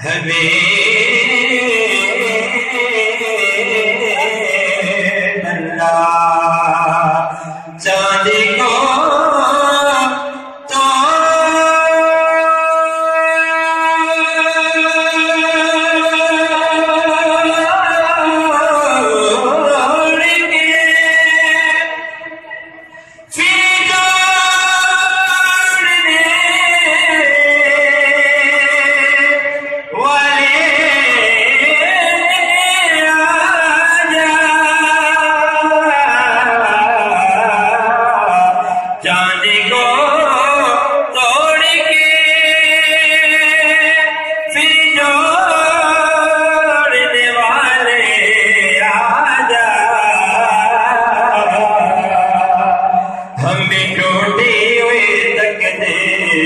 हमें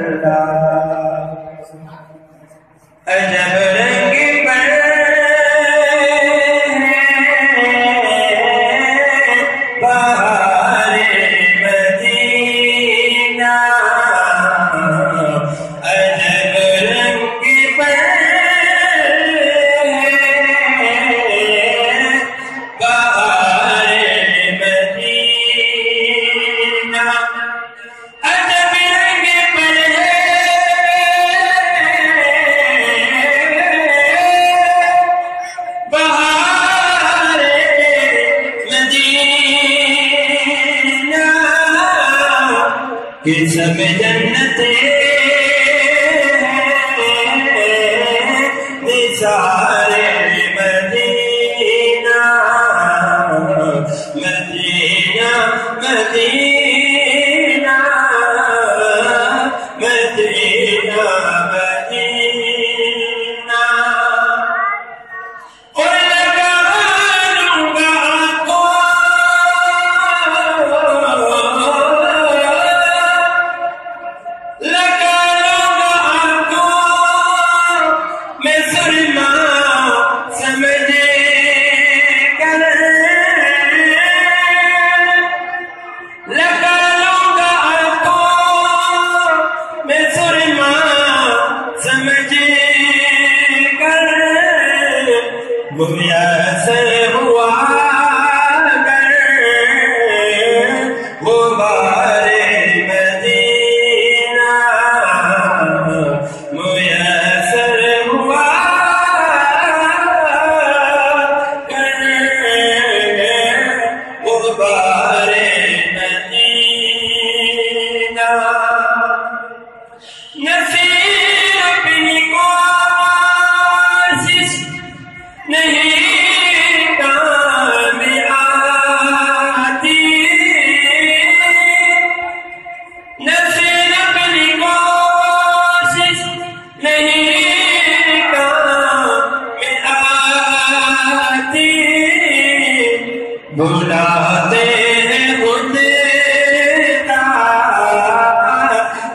la سب جنت سارے مدینہ مدینہ بدین बुनिया से भुला वॾे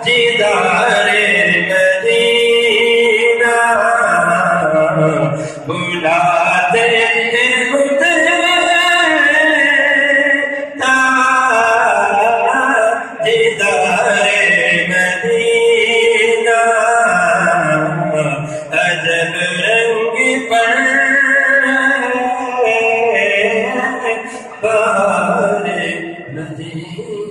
जी दारे पुले है बु Yeah.